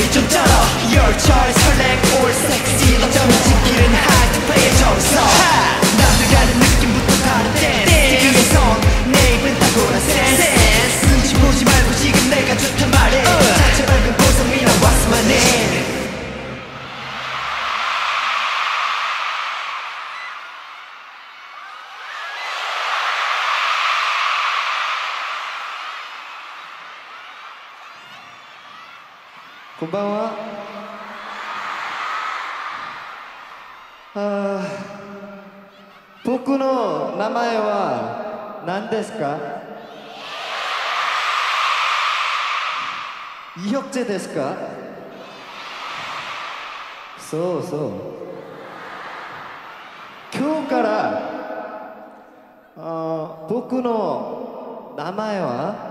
좀 쩔어 Your choice, こんばんは。あ僕の名前は何ですか？イヨクチェですか？そうそう。今日からあ僕の名前は？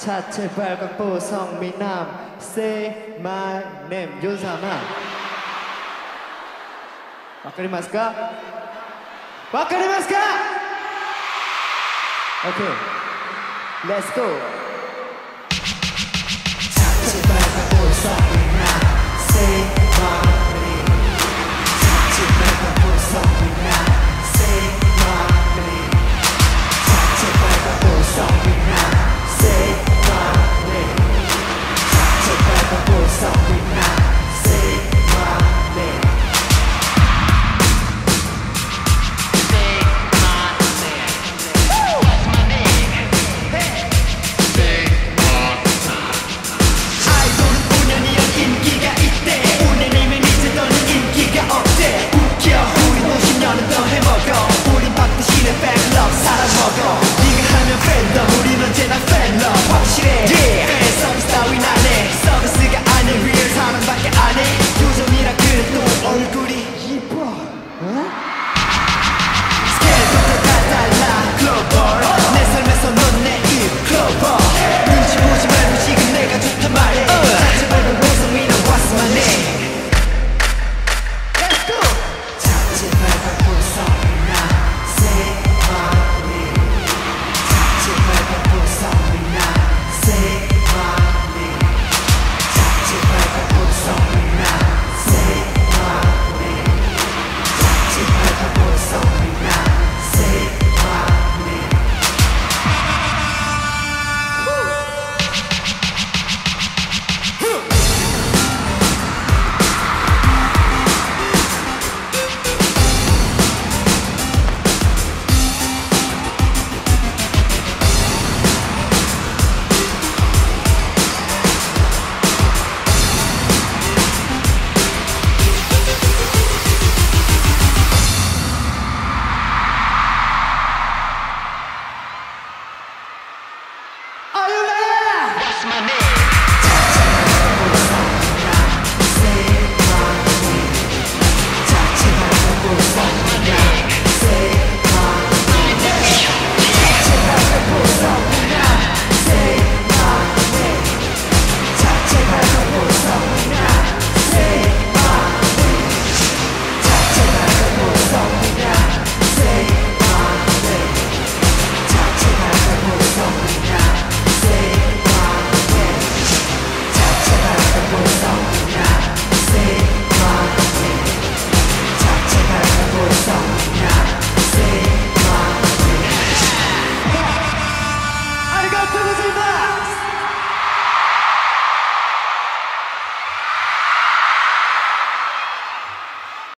자체 발광부 성미남 Say my name 윤사나 와카리마스카? 와카리마스카? 오케이 Let's go 자체 발광부 성미남 Say my